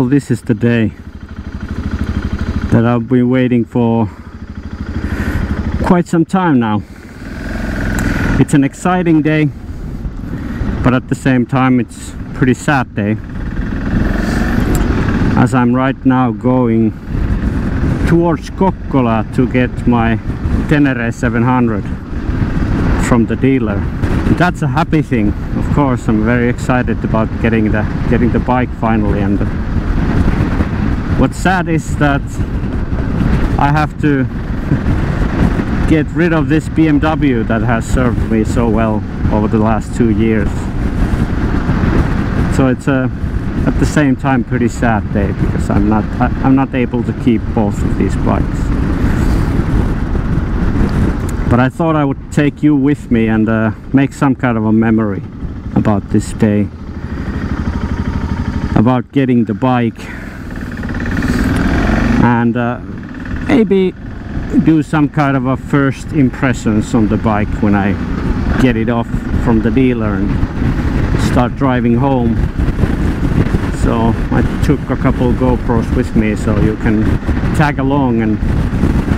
Well, this is the day that I've been waiting for quite some time now. It's an exciting day, but at the same time it's pretty sad day. As I'm right now going towards Kokkola to get my Tenere 700 from the dealer. That's a happy thing. Of course, I'm very excited about getting the getting the bike finally and what's sad is that I have to get rid of this BMW that has served me so well over the last two years. So it's a at the same time pretty sad day because I'm not I'm not able to keep both of these bikes. But I thought I would take you with me and uh, make some kind of a memory about this day. About getting the bike and uh, maybe do some kind of a first impressions on the bike when I get it off from the dealer and start driving home. So I took a couple GoPros with me so you can tag along and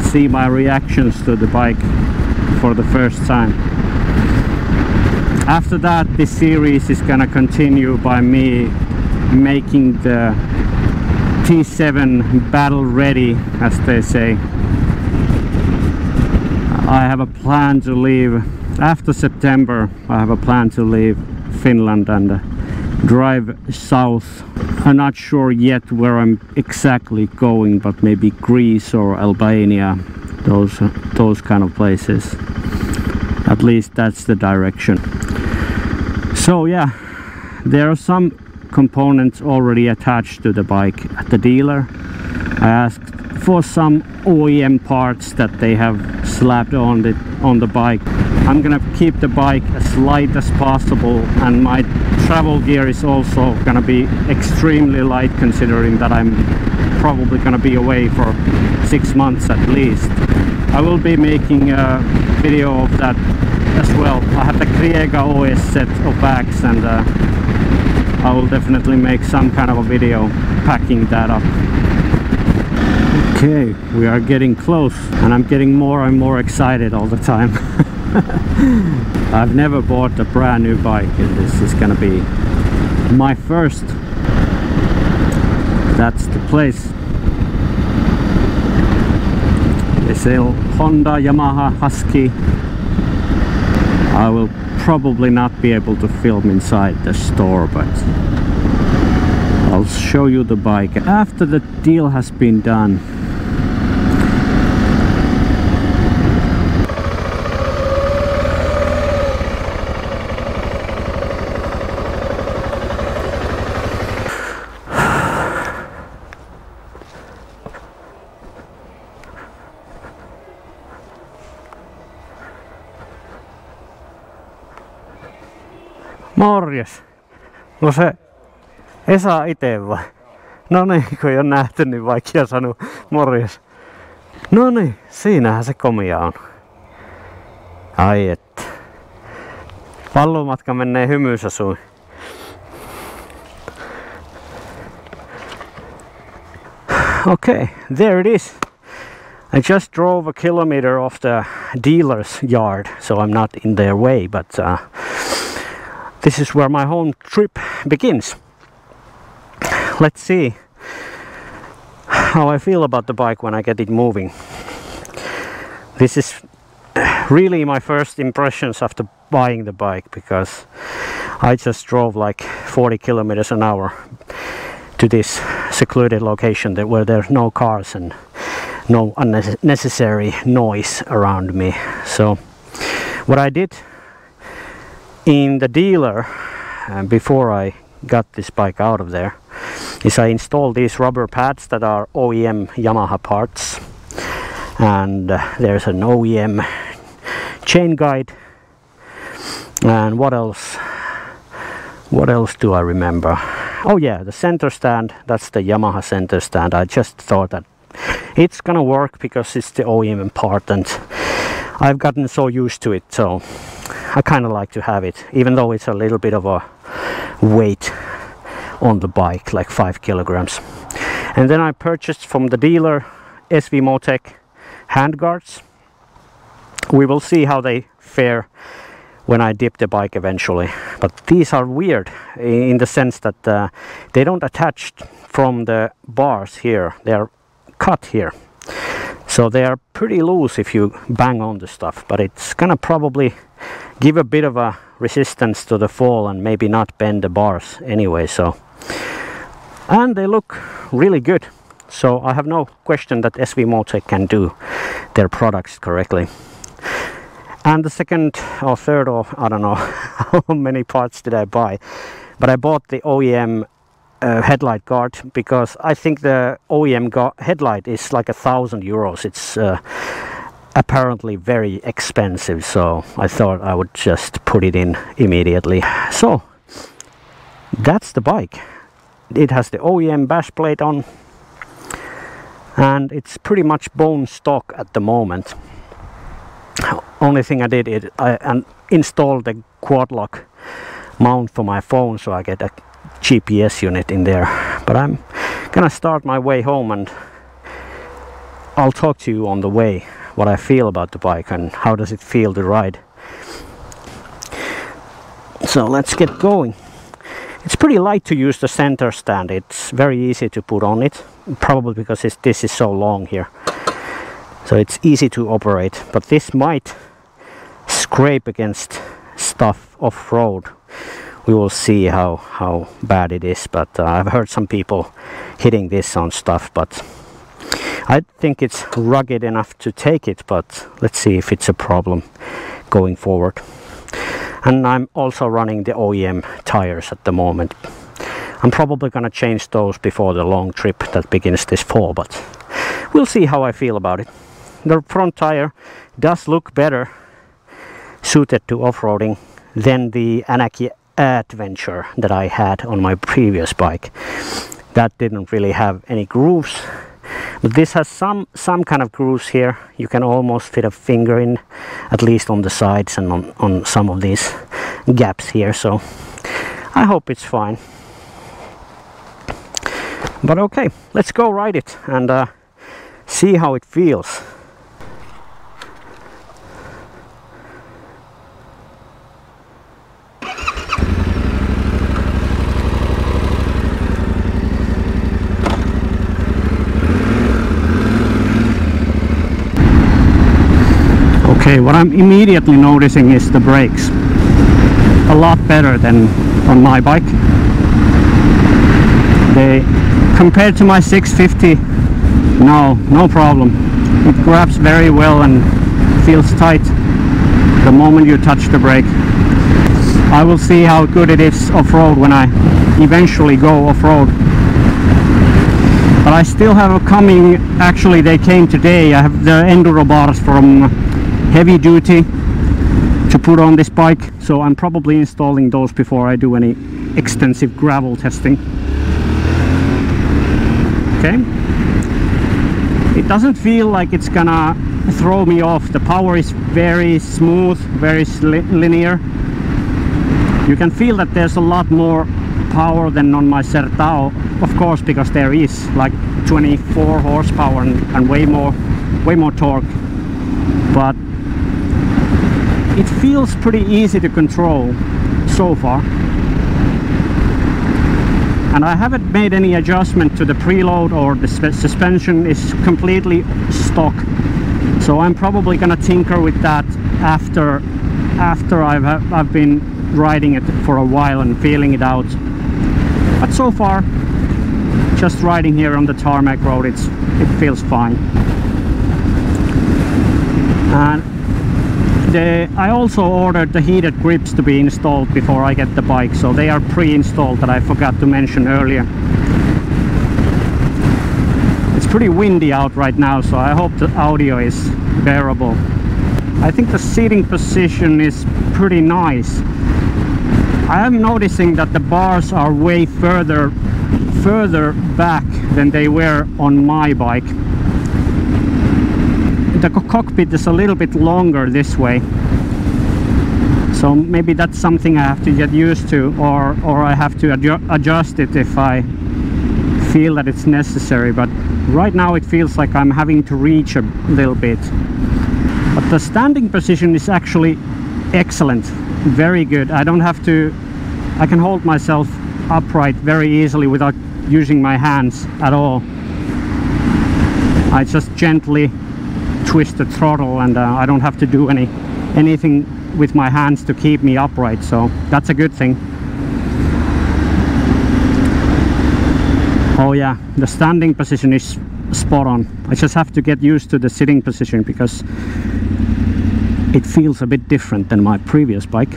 see my reactions to the bike for the first time. After that this series is gonna continue by me making the T7 battle ready as they say. I have a plan to leave after September. I have a plan to leave Finland and uh, drive south. I'm not sure yet where I'm exactly going but maybe Greece or Albania those those kind of places. At least that's the direction. So yeah there are some components already attached to the bike at the dealer. I asked for some OEM parts that they have slapped on the on the bike. I'm gonna keep the bike as light as possible and my travel gear is also gonna be extremely light considering that I'm probably gonna be away for six months at least. I will be making a video of that as well. I have the Kriega OS set of bags and uh, I will definitely make some kind of a video packing that up. Okay we are getting close and I'm getting more and more excited all the time. I've never bought a brand new bike and this is gonna be my first. That's the place. They sell Honda, Yamaha, Husky. I will probably not be able to film inside the store but I'll show you the bike. After the deal has been done Morjes. No se Esa itse vai? No niin, kun ei ole nähty, niin vaikea sanoa morjes. No niin, siinähän se komia on. Ai että. Pallomatka menee hymyssä suin. Okay, there it is. I just drove a kilometer off the dealer's yard, so I'm not in their way, but uh, this is where my home trip begins. Let's see how I feel about the bike when I get it moving. This is really my first impressions after buying the bike because I just drove like 40 kilometers an hour to this secluded location that where there's no cars and no unnecessary noise around me. So what I did in the dealer uh, before I got this bike out of there is I installed these rubber pads that are OEM Yamaha parts. And uh, there's an OEM chain guide. And what else? What else do I remember? Oh yeah the center stand. That's the Yamaha center stand. I just thought that it's gonna work because it's the OEM part and I've gotten so used to it so I kind of like to have it even though it's a little bit of a weight on the bike like five kilograms. And then I purchased from the dealer SW-Motech handguards we will see how they fare when I dip the bike eventually but these are weird in the sense that uh, they don't attach from the bars here they are cut here. So they are pretty loose if you bang on the stuff but it's gonna probably give a bit of a resistance to the fall and maybe not bend the bars anyway so. And they look really good. So I have no question that SW-Motech can do their products correctly. And the second or third or I don't know how many parts did I buy? But I bought the OEM uh, headlight guard because I think the OEM headlight is like a thousand euros. It's uh, apparently very expensive so I thought I would just put it in immediately. So that's the bike. It has the OEM bash plate on and it's pretty much bone stock at the moment. Only thing I did is I installed the quad lock mount for my phone so I get a GPS unit in there. But I'm gonna start my way home and I'll talk to you on the way what I feel about the bike and how does it feel to ride. So let's get going. It's pretty light to use the center stand. It's very easy to put on it probably because this is so long here. So it's easy to operate but this might scrape against stuff off-road. We will see how how bad it is but uh, I've heard some people hitting this on stuff but I think it's rugged enough to take it but let's see if it's a problem going forward and I'm also running the OEM tires at the moment I'm probably gonna change those before the long trip that begins this fall but we'll see how I feel about it the front tire does look better suited to off-roading than the Anakee Adventure that I had on my previous bike. That didn't really have any grooves. But this has some, some kind of grooves here. You can almost fit a finger in, at least on the sides and on, on some of these gaps here. So I hope it's fine. But okay, let's go ride it and uh, see how it feels. Okay, what I'm immediately noticing is the brakes. A lot better than on my bike. They, compared to my 650, no, no problem. It grabs very well and feels tight the moment you touch the brake. I will see how good it is off-road when I eventually go off-road. But I still have a coming, actually they came today, I have the enduro bars from heavy duty to put on this bike so I'm probably installing those before I do any extensive gravel testing. Okay? It doesn't feel like it's gonna throw me off. The power is very smooth very linear. You can feel that there's a lot more power than on my Sertao of course because there is like 24 horsepower and, and way more way more torque. But it feels pretty easy to control so far. And I haven't made any adjustment to the preload or the suspension is completely stock so I'm probably gonna tinker with that after after I've, I've been riding it for a while and feeling it out. But so far just riding here on the tarmac road it's it feels fine. And the, uh, I also ordered the heated grips to be installed before I get the bike so they are pre-installed that I forgot to mention earlier. It's pretty windy out right now so I hope the audio is bearable. I think the seating position is pretty nice. I am noticing that the bars are way further further back than they were on my bike the cockpit is a little bit longer this way. So maybe that's something I have to get used to or or I have to adju adjust it if I feel that it's necessary. But right now it feels like I'm having to reach a little bit. But the standing position is actually excellent. Very good. I don't have to I can hold myself upright very easily without using my hands at all. I just gently twist the throttle and uh, I don't have to do any anything with my hands to keep me upright so that's a good thing. Oh yeah the standing position is spot on. I just have to get used to the sitting position because it feels a bit different than my previous bike.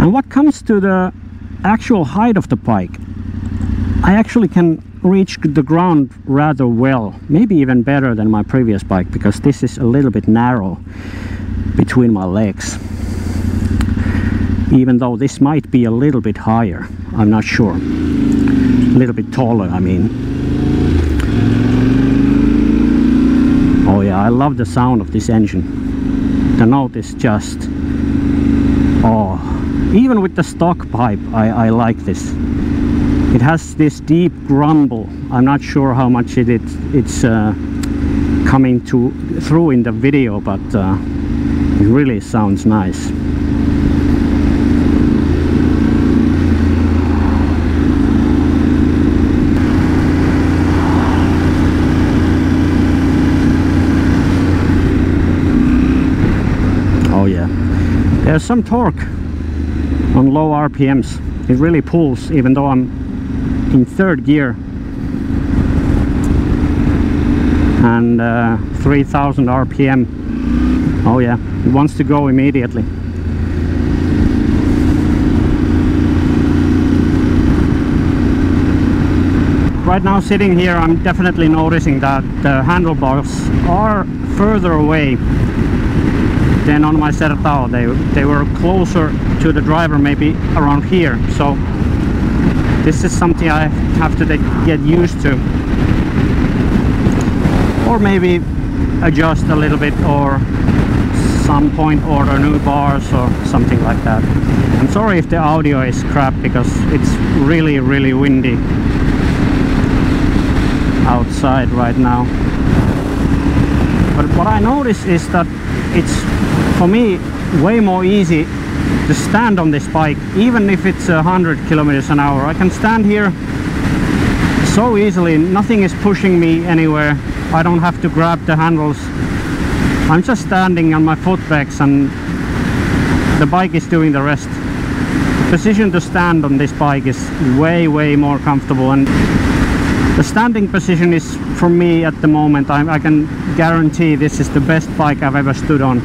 And what comes to the actual height of the bike I actually can reach the ground rather well maybe even better than my previous bike because this is a little bit narrow between my legs. Even though this might be a little bit higher I'm not sure. A little bit taller I mean. Oh yeah I love the sound of this engine. The note is just oh even with the stock pipe I, I like this it has this deep grumble. I'm not sure how much it, it it's uh, coming to through in the video but uh, it really sounds nice. Oh yeah. There's some torque on low RPMs it really pulls even though I'm in third gear. And uh, 3000 RPM oh yeah it wants to go immediately. Right now sitting here I'm definitely noticing that the handlebars are further away than on my Sertao they they were closer to the driver maybe around here. So this is something I have to get used to. Or maybe adjust a little bit or some point order new bars or something like that. I'm sorry if the audio is crap because it's really really windy outside right now. But what I notice is that it's for me way more easy to stand on this bike even if it's a hundred kilometers an hour. I can stand here so easily. Nothing is pushing me anywhere. I don't have to grab the handles. I'm just standing on my foot pegs and the bike is doing the rest. The position to stand on this bike is way way more comfortable and the standing position is for me at the moment I, I can guarantee this is the best bike I've ever stood on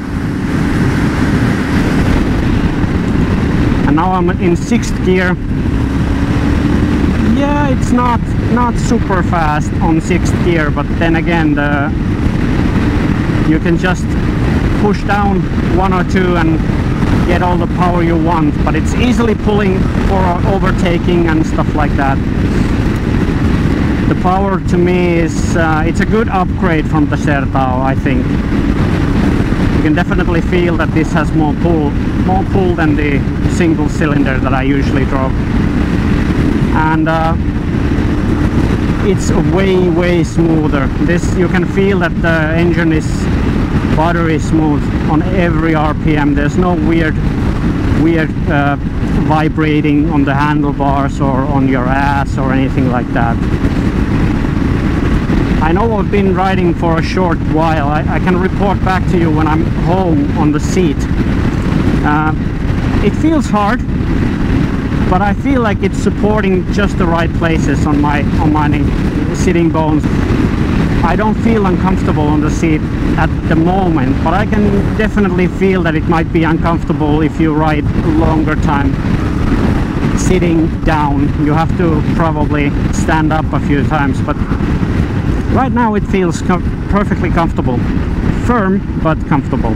and now I'm in sixth gear. Yeah it's not not super fast on sixth gear but then again the you can just push down one or two and get all the power you want but it's easily pulling for overtaking and stuff like that. The power to me is uh, it's a good upgrade from the Sertao I think you can definitely feel that this has more pull more pull than the single cylinder that I usually drove and uh, it's way way smoother. This you can feel that the engine is buttery smooth on every RPM there's no weird weird uh, vibrating on the handlebars or on your ass or anything like that I know I've been riding for a short while. I, I can report back to you when I'm home on the seat. Uh, it feels hard, but I feel like it's supporting just the right places on my on my sitting bones. I don't feel uncomfortable on the seat at the moment, but I can definitely feel that it might be uncomfortable if you ride longer time sitting down. You have to probably stand up a few times, but right now it feels com perfectly comfortable. Firm but comfortable.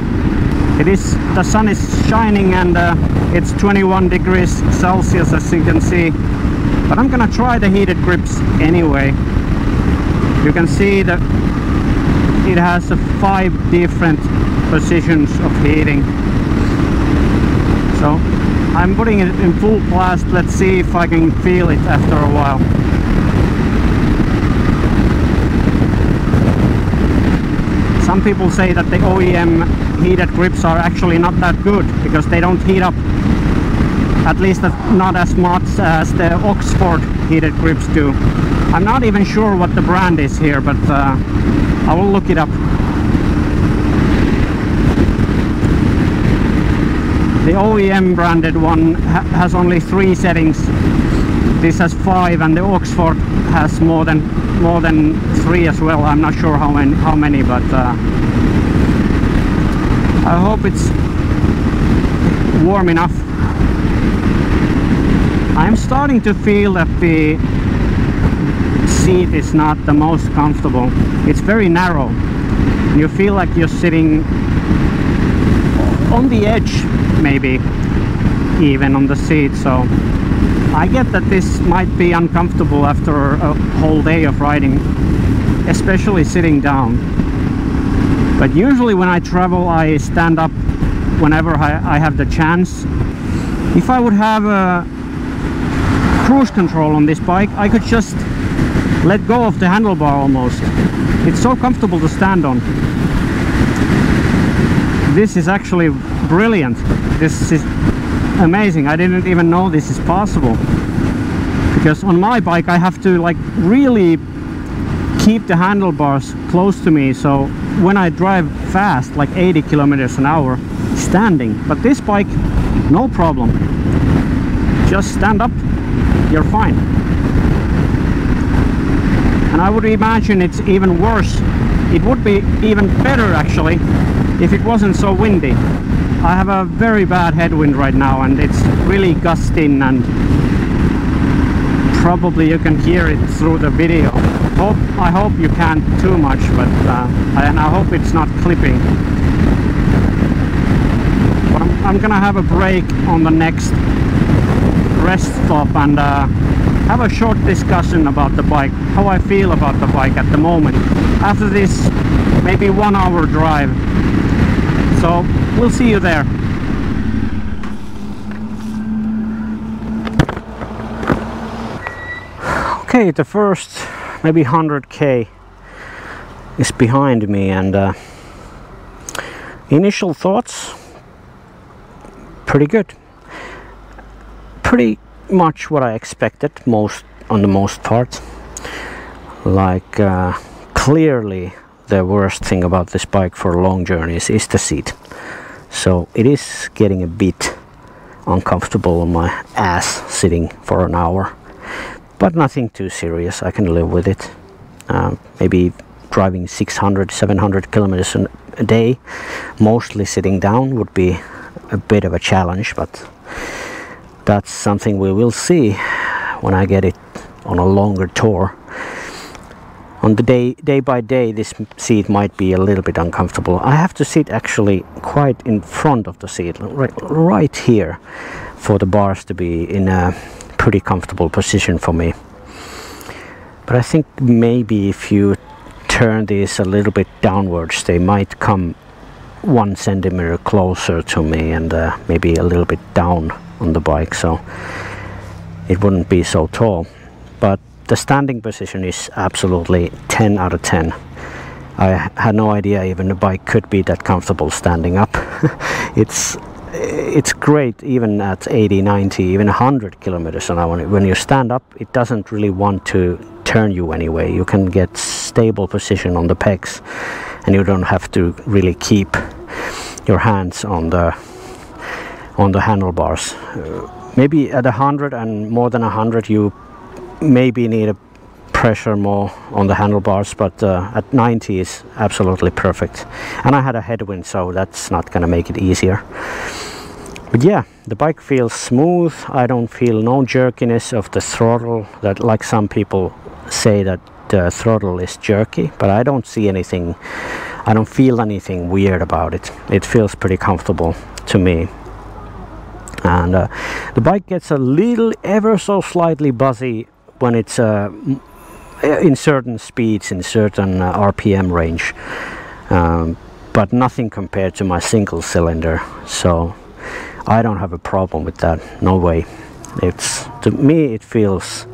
It is the sun is shining and uh, it's 21 degrees celsius as you can see. But i'm gonna try the heated grips anyway. You can see that it has uh, five different positions of heating. So I'm putting it in full blast. Let's see if I can feel it after a while. Some people say that the OEM heated grips are actually not that good because they don't heat up at least not as much as the Oxford heated grips do. I'm not even sure what the brand is here, but uh, I will look it up. The OEM branded one ha has only three settings. This has five, and the Oxford has more than more than three as well. I'm not sure how many, how many, but uh, I hope it's warm enough I'm starting to feel that the seat is not the most comfortable. It's very narrow. You feel like you're sitting on the edge, maybe, even on the seat. So I get that this might be uncomfortable after a whole day of riding, especially sitting down. But usually when I travel, I stand up whenever I, have the chance. If I would have a cruise control on this bike I could just let go of the handlebar almost it's so comfortable to stand on this is actually brilliant this is amazing I didn't even know this is possible because on my bike I have to like really keep the handlebars close to me so when I drive fast like 80 kilometers an hour standing but this bike no problem just stand up you're fine. And I would imagine it's even worse. It would be even better actually if it wasn't so windy. I have a very bad headwind right now and it's really gusting and probably you can hear it through the video. Hope, I hope you can't too much but uh, and I hope it's not clipping. But I'm, I'm gonna have a break on the next rest stop and uh, have a short discussion about the bike, how I feel about the bike at the moment. After this maybe one hour drive. So we'll see you there. Okay, the first maybe 100k is behind me and uh, initial thoughts pretty good. Pretty much what I expected most on the most part. Like uh, clearly the worst thing about this bike for long journeys is the seat so it is getting a bit uncomfortable on my ass sitting for an hour but nothing too serious. I can live with it. Uh, maybe driving 600 700 kilometers a day mostly sitting down would be a bit of a challenge but that's something we will see when I get it on a longer tour on the day day by day this seat might be a little bit uncomfortable. I have to sit actually quite in front of the seat right, right here for the bars to be in a pretty comfortable position for me. But I think maybe if you turn these a little bit downwards they might come one centimeter closer to me and uh, maybe a little bit down on the bike so it wouldn't be so tall. But the standing position is absolutely 10 out of 10 I had no idea even the bike could be that comfortable standing up. It's it's great even at 80 90 even 100 kilometers an hour. When you stand up it doesn't really want to turn you anyway. You can get stable position on the pegs and you don't have to really keep your hands on the on the handlebars. Maybe at hundred and more than hundred you maybe need a pressure more on the handlebars but uh, at 90 is absolutely perfect. And I had a headwind so that's not gonna make it easier. But yeah the bike feels smooth. I don't feel no jerkiness of the throttle that like some people say that the throttle is jerky but I don't see anything I don't feel anything weird about it. It feels pretty comfortable to me. And uh, the bike gets a little ever so slightly buzzy when it's uh, in certain speeds in certain uh, RPM range. Um, but nothing compared to my single cylinder. So I don't have a problem with that. No way. It's to me it feels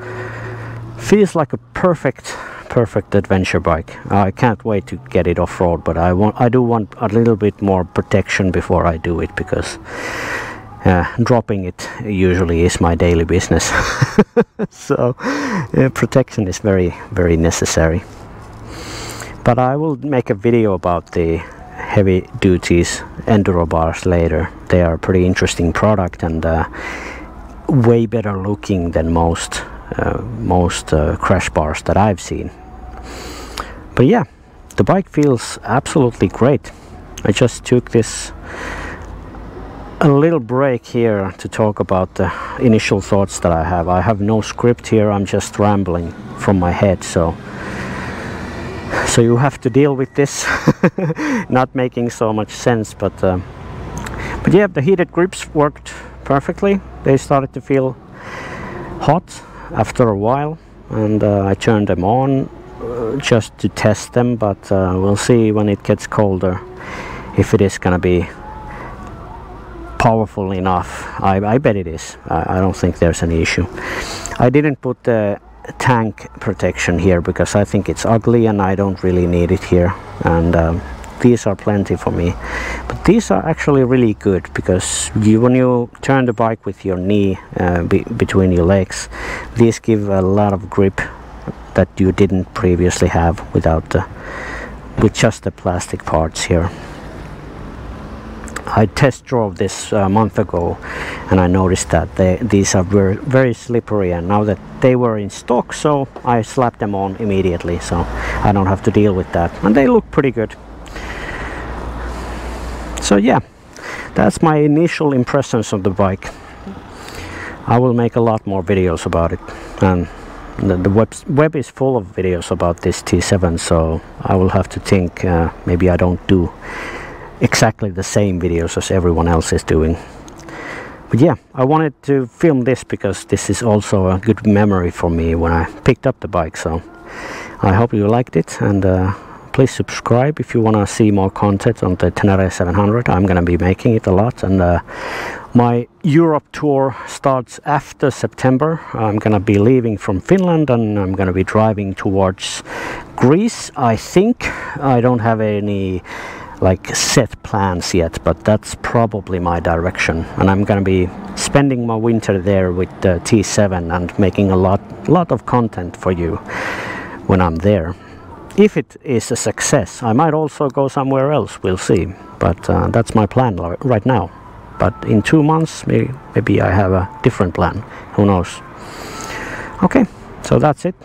feels like a perfect perfect adventure bike. I can't wait to get it off-road but I want I do want a little bit more protection before I do it because uh, dropping it usually is my daily business. So uh, protection is very very necessary. But I will make a video about the heavy duties enduro bars later. They are a pretty interesting product and uh, way better looking than most uh, most uh, crash bars that I've seen. But yeah the bike feels absolutely great. I just took this a little break here to talk about the initial thoughts that I have. I have no script here, I'm just rambling from my head, so so you have to deal with this not making so much sense but uh, but yeah the heated grips worked perfectly they started to feel hot after a while and uh, I turned them on uh, just to test them but uh, we'll see when it gets colder if it is gonna be powerful enough. I, I bet it is. I, I, don't think there's any issue. I didn't put the tank protection here because I think it's ugly and I don't really need it here. And um, these are plenty for me. But these are actually really good because you, when you turn the bike with your knee uh, be between your legs, these give a lot of grip that you didn't previously have without the, with just the plastic parts here. I test drove this a month ago and I noticed that they, these are very, very slippery and now that they were in stock so I slapped them on immediately so I don't have to deal with that. And they look pretty good. So yeah that's my initial impressions of the bike. I will make a lot more videos about it and the, the web, web is full of videos about this T7 so I will have to think uh, maybe I don't do exactly the same videos as everyone else is doing. But yeah, I wanted to film this because this is also a good memory for me when I picked up the bike. So I hope you liked it and uh, please subscribe if you want to see more content on the Tenere 700. I'm going to be making it a lot and uh, my Europe tour starts after September. I'm going to be leaving from Finland and I'm going to be driving towards Greece, I think. I don't have any like set plans yet but that's probably my direction. And I'm gonna be spending my winter there with the T7 and making a lot lot of content for you when I'm there. If it is a success I might also go somewhere else. We'll see. But uh, that's my plan right now. But in two months maybe, maybe I have a different plan. Who knows? Okay. So that's it